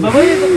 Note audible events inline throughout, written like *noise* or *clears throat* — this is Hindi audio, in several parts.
बाबा ये बाबा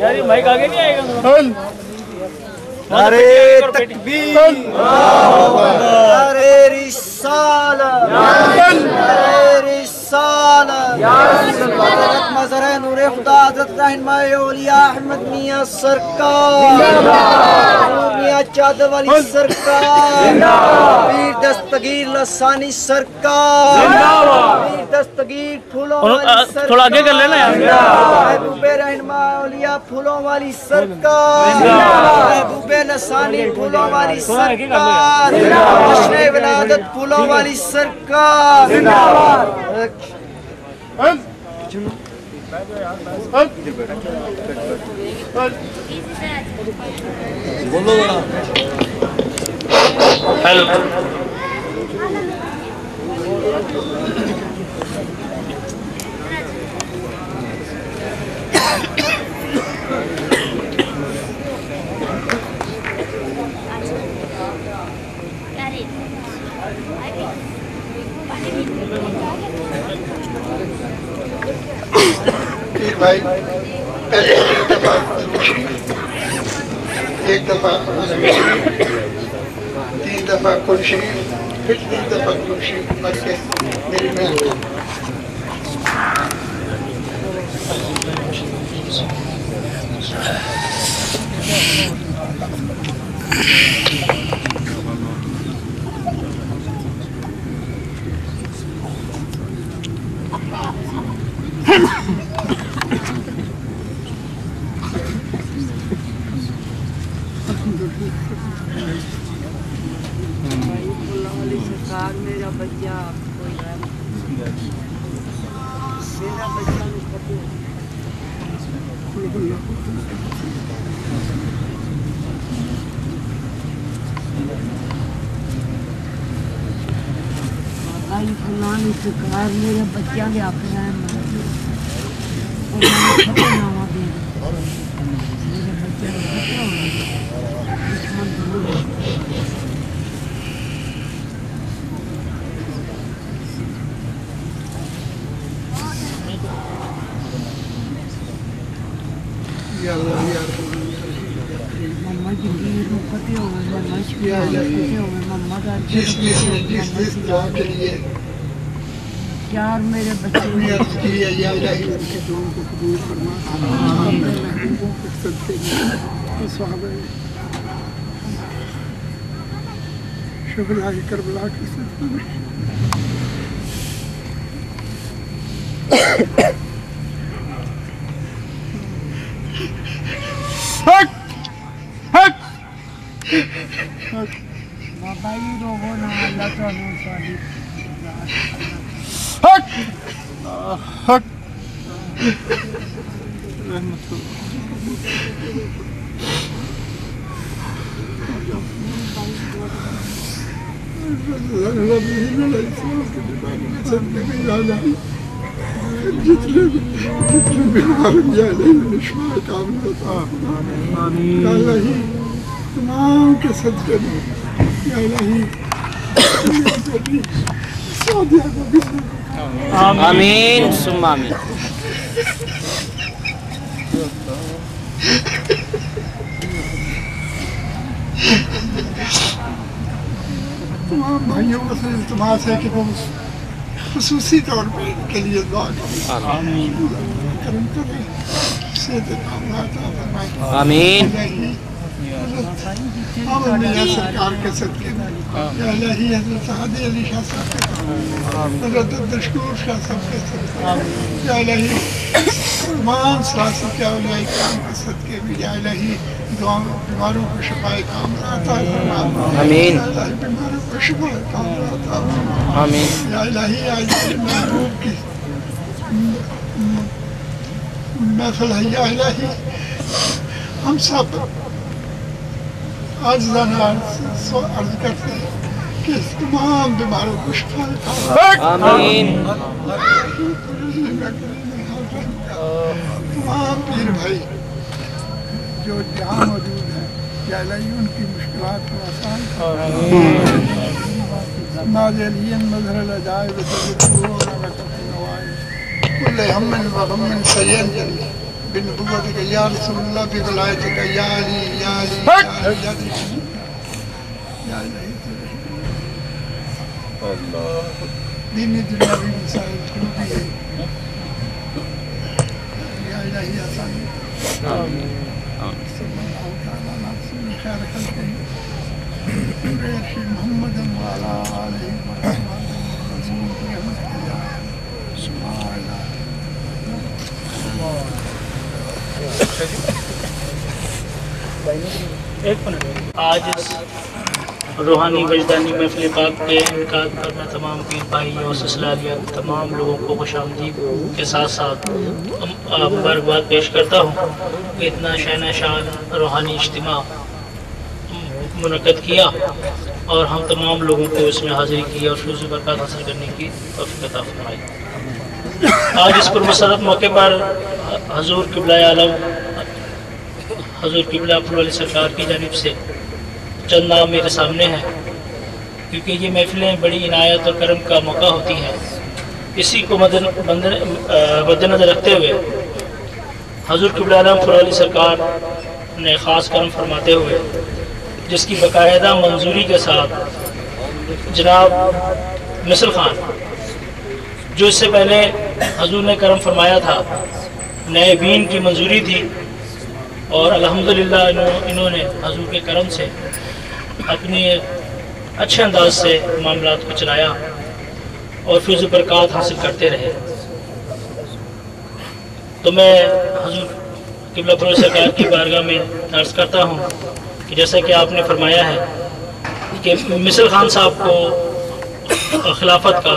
यार ये माइक आगे नहीं आएगा अरे अरे रिसाला अरे रिसाला हज़रत मजर नूर खुदा हज़रत अहमद मियाँ सरकार। मियाँ चादर वाली सरकार। वीर दस्तगीर लसानी सरकार। वीर दस्तगीर फूलों वाली सरकार थोड़ा आगे कर लेना महबूबे रहनमा फूलों वाली सरकार। महबूबे लसानी फूलों वाली सरकार। जश्न विलादत फूलों वाली सरकार। Öl. Öl. Öl. Valla valla. Hello. Hello. भाई पहले एक दफ़ा एक दफ़ा तीन दफ़ा कुर्सी फिर तीन दफ़ा कुर्सी मर के मेरी मेहनत सरकार मेरा बच्चा कोई है मेरा बच्चा नहीं पता भाई फलानी सरकार मेरा बच्चा को हो। या अल्लाह या मम्मा की नींद में फटे फटे हुए मम्मा का जिस जिस जिस जिस दुआ के लिए चार मेरे बच्चे अपनी अर्ज़ की है या इलाही उनकी दुआओं को कबूल फरमा है करबला के सदके में Bayro ho na lato no sorry. Hak. Hak. जितने जितने बीमार कामना था तमाम के सदके में या इलाही मेरी बेटी सादिया को भी आमीन सुम्मा आमीन तमाम भाइयों को से इल्तमास है कि वो खसूसी तौर पर इनके लिए दुआ करें करम करें सेहत कामयाब फरमाए आमीन इलाही हज़रत सरकार के सदके में या हज़रत हादी अली शाह साहब के हज़रत दशकूर शाह साहब के सदके सलमान सलासम के काम के सदके में या बीमारों को शफाए काम आता आमीन। बीमारों को शफाए काम आता आमीन आज महबूब की महफिल है हम सब आज जाना अर्ज़ करते हैं कि इस तमाम बीमारों को? शिफा आमीन। तमाम पीर भाई जो जहाँ मौजूद हैं या उनकी मुश्किलात को आसान नाजलियन मजहर लजाए कुल हमन व गमन सयन जली बिन बुगत के या रसूलुल्लाह भी बुलाए थे कि या अली या अली या अली या अली या इलाही दीनी दुनियावी शुरू भी है या इलाही आसानी सल्लल्लाहु तआला अलैहि वसल्लम खैर खल्क़िही कुरैशी मोहम्मद व अला आलिहि व असहाबिहि रसूल की रहमत के लिए सुभान अल्लाह एक मिनट। आज इस रूहानी वजदानी महफिल पाक के इनका पर मैं तमाम पीर भाई और ससलालिया तमाम लोगों को खुश के साथ साथ मुबारकबाद पेश करता हूँ। इतना शहना शान रूहानी इज्तम मुनद किया और हम तमाम लोगों को इसमें हाजिरी की और फ्यूज़ बरकत हासिल करने की तौफीक अता फरमाई। आज इस पुरमसरत मौके पर हजूर किबला आलम हजूर किबला वाली सरकार की जानब से चंद नाम मेरे सामने हैं, क्योंकि ये महफिलें बड़ी इनायत और करम का मौका होती हैं। इसी को मद्देनजर रखते हुए हजूर किबला वाली सरकार ने ख़ास करम फरमाते हुए, जिसकी बाकायदा मंजूरी के साथ जनाब मिसल खान, जो इससे पहले हजूर ने करम फरमाया था, नए बीन की मंजूरी थी और अल्हम्दुलिल्लाह इन्हों- इन्होंने हजूर के करम से अपने अच्छे अंदाज से मामला को चलाया और फिर बरकत हासिल करते रहे। तो मैं हजूर किबला फरोज सरकार की बारगाह में अर्ज़ करता हूँ कि जैसा कि आपने फरमाया है कि मिसल खान साहब को खिलाफत का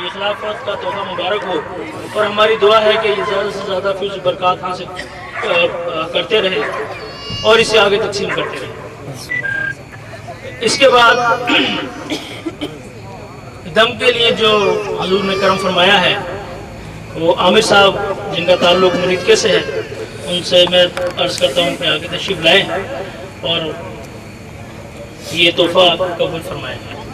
ये खिलाफत का तोहफा मुबारक हो। और हमारी दुआ है कि ये ज़्यादा से ज़्यादा फ्यूज बरकत हासिल करते रहे और इसे आगे तकसीम करते रहे। इसके बाद *clears throat* दम के लिए जो हजूर ने करम फरमाया है, वो आमिर साहब, जिनका ताल्लुक मुरीदके से है, उनसे मैं अर्ज़ करता हूँ कि आगे तशरीफ़ लाएँ और ये तोहफा कबूल फरमाएँ।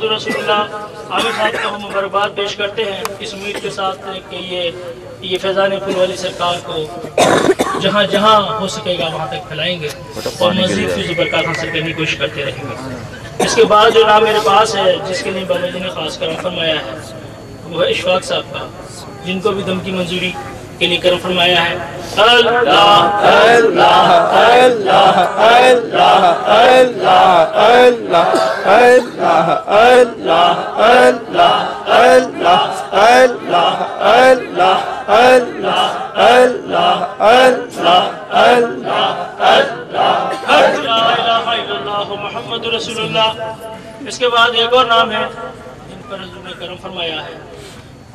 मोहम्मद रसूलुल्लाह आमिर साहब को हम मुबारकबाद पेश करते हैं। इस उम्मीद के साथ कि ये ये फैज़ान फूल वाली सरकार को जहाँ जहाँ हो सकेगा वहाँ तक फैलाएँगे। और मजीद फिर बरकत हासिल करने की कोशिश करते रहेंगे। इसके बाद जो नाम मेरे पास है जिसके लिए बाबा जी ने खास करम फरमाया है वो है इशफाक साहब का जिनको भी दम की मंजूरी के लिए करम फरमाया है। अल्लाह अल्लाह अल्लाह अल्लाह अल्लाह अल्लाह अल्लाह अल्लाह अल्लाह अल्लाह अल्लाह अल्लाह अल्लाह अल्लाह अल्लाह अल्लाह मोहम्मद मोहम्मद रसूलुल्लाह इसके बाद एक और नाम है जिन पर ने फरमाया है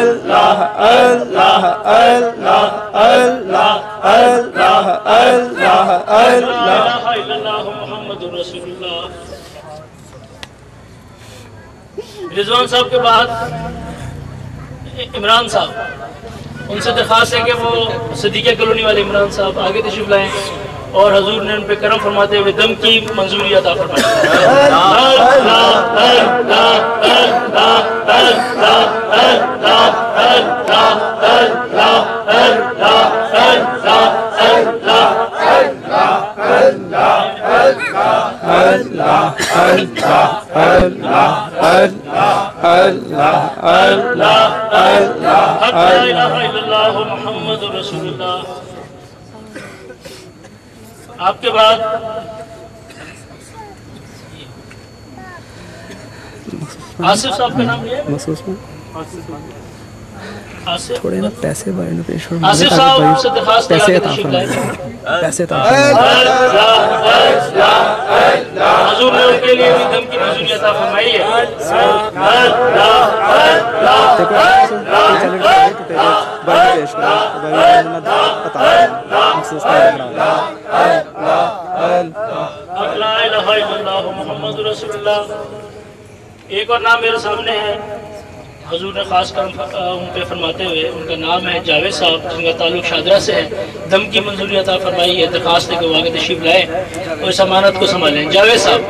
अल्लाह अल्लाह अल्लाह अल्लाह अल्लाह अल्लाह अल्लाह। रसूलुल्लाह रिजवान साहब के बाद इमरान साहब। उनसे दरख्वास्त है कि वो सदीक़ा कॉलोनी वाले इमरान साहब आगे तशरीफ़ लाएँ और हजूर ने उन पे करम फरमाते हुए दम की मंजूरी अदा मोहम्मद आपके बाद आसिफ साहब का नाम लिया बस उसमें आसिफ थोड़े ना पैसे भाई ने पेश आसिफ साहब से दरखास्त पैसे अता लाएँ। पैसे अता हजूर ने उनके लिए भी दम की मंजूरी अता फरमाई है पेश रसूलुल्लाह एक और नाम मेरे सामने है। हजूर ने खास कर उन पे फरमाते हुए, उनका नाम है जावेद साहब, जिनका ताल्लुक शादरा से है। दम की मंजूरी अता फरमाई है, दरखास्त कि वो लाए और इस अमानत को संभालें। जावेद साहब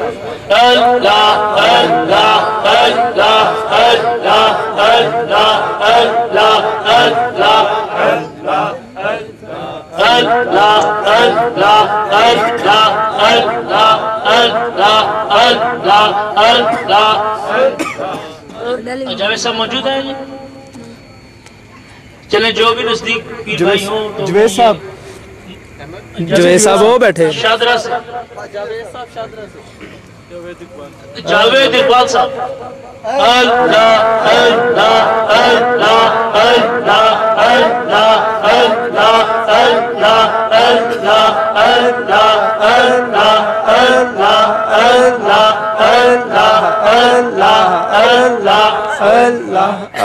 जावेद साहब मौजूद है जी चले जो भी नज़दीक हो तो जवेद साहब जवेद साहब वो बैठे शादरा जावेद इकबाल साहब अल्लाह अल्लाह